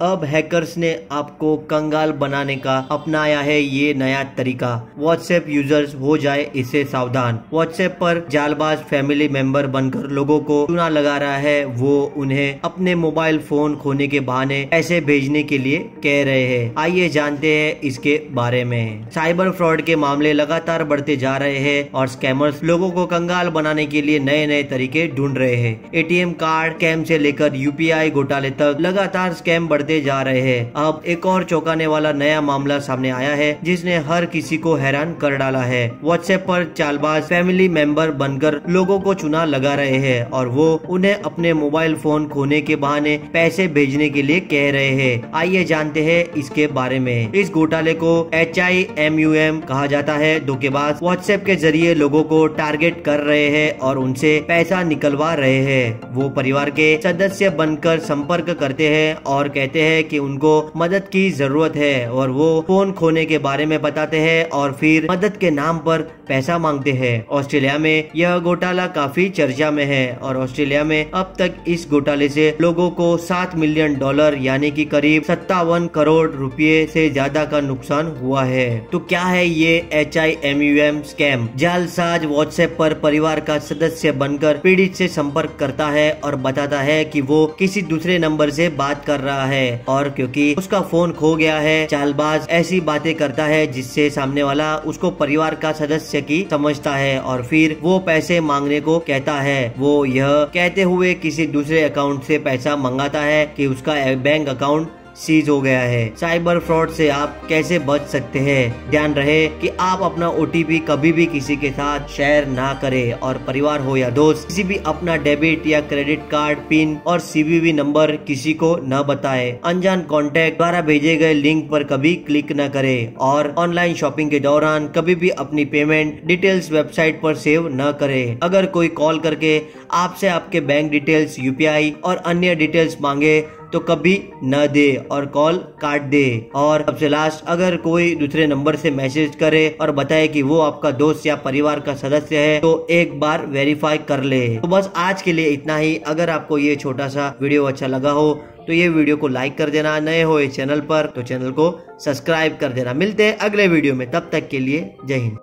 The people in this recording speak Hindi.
अब हैकर्स ने आपको कंगाल बनाने का अपनाया है ये नया तरीका। व्हाट्सएप यूज़र्स हो जाए इससे सावधान। व्हाट्सएप पर जालबाज फैमिली मेंबर बनकर लोगों को चुना लगा रहा है। वो उन्हें अपने मोबाइल फ़ोन खोने के बहाने ऐसे भेजने के लिए कह रहे हैं। आइए जानते हैं इसके बारे में। साइबर फ्रॉड के मामले लगातार बढ़ते जा रहे हैं और स्कैमर्स लोगों को कंगाल बनाने के लिए नए नए तरीके ढूंढ रहे हैं। एटीएम कार्ड स्कैम से लेकर यूपीआई घोटाले तक लगातार स्कैम बढ़ते जा रहे हैं। अब एक और चौंकाने वाला नया मामला सामने आया है, जिसने हर किसी को हैरान कर डाला है। व्हाट्सएप पर चालबाज फैमिली मेंबर बनकर लोगों को चुना लगा रहे हैं और वो उन्हें अपने मोबाइल फ़ोन खोने के बहाने पैसे भेजने के लिए कह रहे हैं। आइए जानते हैं इसके बारे में। इस घोटाले को H I M U M कहा जाता है धोखेबाज व्हाट्सएप के ज़रिए लोगों को टारगेट कर रहे हैं और उनसे पैसा निकलवा रहे हैं। वो परिवार के सदस्य बनकर संपर्क करते हैं और कहते हैं कि उनको मदद की ज़रूरत है और वो फ़ोन खोने के बारे में बताते हैं और फिर मदद के नाम पर पैसा मांगते हैं। ऑस्ट्रेलिया में यह घोटाला काफ़ी चर्चा में है और ऑस्ट्रेलिया में अब तक इस घोटाले से लोगों को सात मिलियन डॉलर यानी कि करीब सत्तावन करोड़ रुपए से ज़्यादा का नुकसान हुआ है। तो क्या है ये H I M U M scam जालसाज WhatsApp पर परिवार का सदस्य बनकर पीड़ित से संपर्क करता है और बताता है कि वो किसी दूसरे नंबर से बात कर रहा है। और क्योंकि उसका फ़ोन खो गया है, चालबाज ऐसी बातें करता है जिससे सामने वाला उसको परिवार का सदस्य की समझता है और फिर वो पैसे मांगने को कहता है। वो यह कहते हुए किसी दूसरे अकाउंट से पैसा मंगाता है कि उसका बैंक अकाउंट सीज हो गया है। साइबर फ्रॉड से आप कैसे बच सकते हैं? ध्यान रहे कि आप अपना ओटीपी कभी भी किसी के साथ शेयर ना करें और परिवार हो या दोस्त, किसी भी अपना डेबिट या क्रेडिट कार्ड पिन और सीवीवी नंबर किसी को न बताए। अनजान कॉन्टेक्ट द्वारा भेजे गए लिंक पर कभी क्लिक न करें और ऑनलाइन शॉपिंग के दौरान कभी भी अपनी पेमेंट डिटेल्स वेबसाइट पर सेव न करें। अगर कोई कॉल करके आपसे आपके बैंक डिटेल्स यूपीआई और अन्य डिटेल्स मांगे तो कभी न दे और कॉल काट दे। और सबसे लास्ट अगर कोई दूसरे नंबर से मैसेज करे और बताए कि वो आपका दोस्त या परिवार का सदस्य है तो एक बार वेरीफाई कर ले। तो बस आज के लिए इतना ही। अगर आपको ये छोटा सा वीडियो अच्छा लगा हो तो ये वीडियो को लाइक कर देना। नए हो इस चैनल पर तो चैनल को सब्सक्राइब कर देना। मिलते हैं अगले वीडियो में। तब तक के लिए जय हिंद।